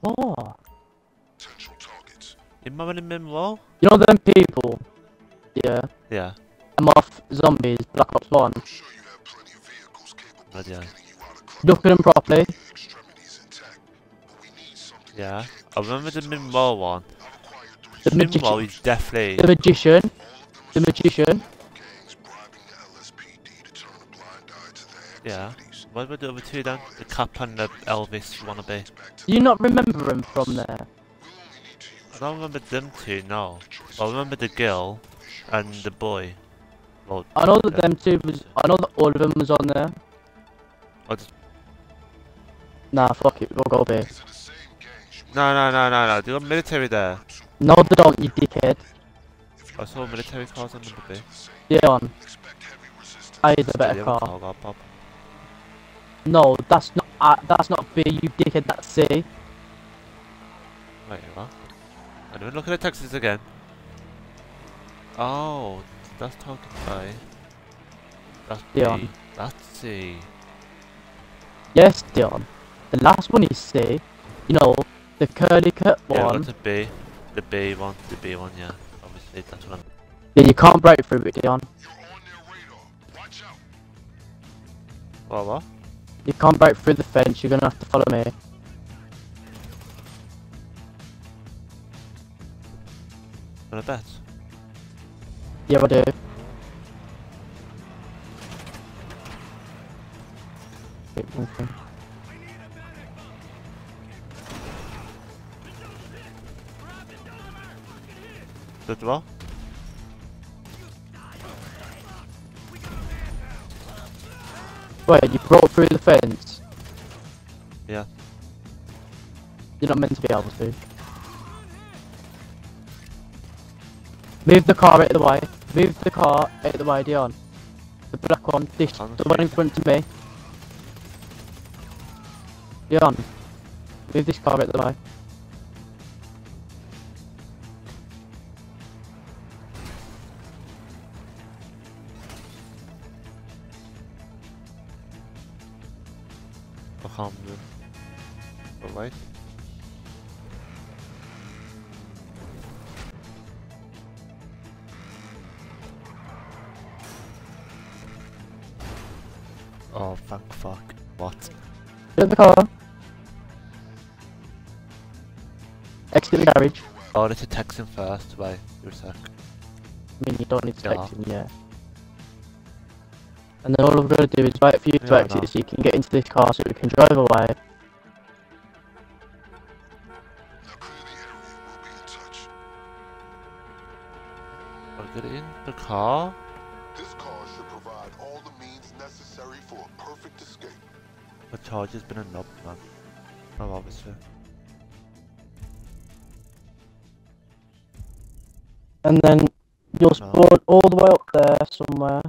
What? Potential targets. You remember in Mimwall? You know them people? Yeah. Yeah. I'm off zombies, Black Ops 1. I'm sure you have plenty of vehicles capable Oh, of yeah. getting you out of Look at them properly. with your extremities intact. But we need something that Yeah. I remember the traced. Mimwall one. I've acquired three The systems. magician. Mimwall is definitely. The magician. All of them The magician. gangs bribing the LSPD to turn a blind eye to their Yeah. What were the other two then? The Cap and the Elvis wannabe. Do you not remember them from there? We'll only need to use I don't remember them two, no. I remember the girl and the boy. Well, I know that them two was. I know that all of them was on there. I just, Nah, fuck it, we'll go there. These are the same gangs you no, no, no, no, no. They got military there. No, they don't, you dickhead. I saw military cars on the B. Yeah, on. expect heavy resistance. I is a better Yeah, car. Pop. No, that's not. Uh, that's not B, you dickhead. That's C. Wait, what? I didn't look at the texts again. Oh, that's talking by. That's B. Dion. That's C. Yes, Dion. The last one is C. You know, the curly cut one. Yeah, one. that's a B. The B one, the B one, yeah. Obviously, that's what I'm. Yeah, you can't break through it, Dion. You're on their radar. Watch out. What, what? You can't break through the fence. You're gonna have to follow me. Wanna bet? Yeah, I do. Wait, one thing. Did what? Wait, you broke through the fence. Yeah. You're not meant to be able to. Move the car out of the way. Move the car out of the way, Dion. The black one. This, the one in front of me. Dion. Move this car out of the way. I can't move. But wait. Oh, fuck fuck. What? Get out the car. Exit the garage. Oh, I need to text him first. Give a sec. I mean, you don't need to Yeah. text him yet. And then all I've got to do is wait for you to Yeah, exit know. so you can get into this car so we can drive away. Now clear the area. We'll be in touch. I'll get in the car. This car should provide all the means necessary for a perfect escape. The charge has been a knob, man. Oh, obviously. And then you'll No. spawn all the way up there somewhere.